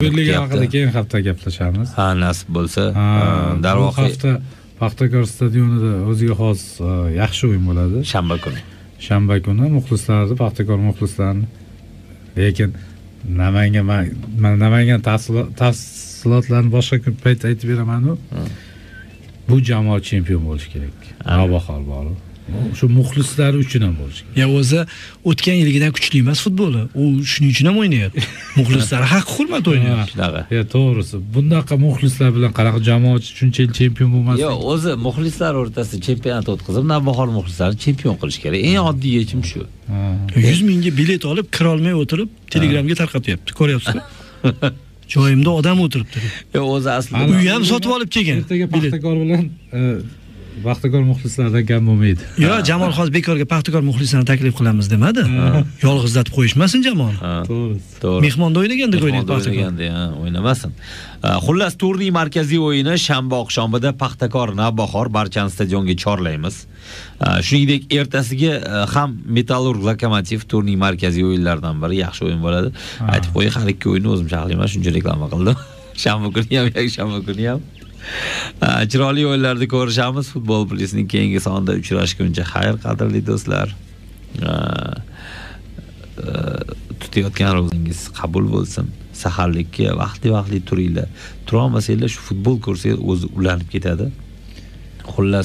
Superliga haqida keyin hafta gaplashamiz. ha nasib bo'lsa darvoqe hafta Paxtakor stadionida o'ziga xos e, yaxshi o'yin bo'ladi. shanba kuni Shanba kuni muxlislarni, Paxtakor muxlislarini lekin Namangan man man Namangan tafsilot- tafsilotlarini boshqa kun payt aytib beraman-u. Bu jamoa chempion bo'lishi kerak. Navbahor bor. Shu muxlislar uchun ham bo'lishi kerak. Ya o'zi o'tgan yilgidan kuchli emas futboli. U shuning uchun ham o'ynayapti. Muxlislar haq hurmat o'ynayapti. shunaqa Ya to'g'risi, bunaqa muxlislar bilan qanaqa jamoa shuncha yil chempion bo'lmasin. yo'q o'zi muxlislar o'rtasida chempionat o'tkazib navbahor muxlislarini chempion qilish kerak eng oddiy yechim shu. 100 mingga bilet olib kira olmay o'tirib Telegramga tarqatyapti. Ko'ryapsizmi? Joyimda odam o'tiribdi. yo'q o'zi aslida Uy ham sotib olib kelgan. Ertaga. Paxtakor bilan e, Paxtakor muxlislaridan kam bo'lmaydi. Yo, Jamol hozir bekorga Paxtakor muxlislarini taklif qilamiz demadi. Yolg'izlatib qo'yishmasin jamoani. Ha, To'g'risi. to'g'ri. Mehmonda o'ynagandek o'ynaydi o'ynaganda ha, o'ynamasin. Xullas turning markaziy o'yini shanba oqshomida paxtakor navbahor barchani stadionga chorlaymiz. Shuningdek ertasiga uh, ham metallurg lokomotiv turning markaziy o'yinlaridan biri. Yaxshi o'yin bo'ladi. Aytib qo'ying har ikki o'yinni o'zim shaxsiyman shuncha reklama qildim. Shanba kuni ham yakshanba kuni ham chiroyli o'yinlarni ko'rishamiz futbol plyusning keyingi sonida uchrashguncha. Xayr qadrli do'stlar. Tutayotgan ro'zingiz qabul bo'lsin. Saharlikka vaqtli vaqtli turinglar. Turolmasanglar shu futbol ko'rsangiz o'zi ulanib ketadi. Xullas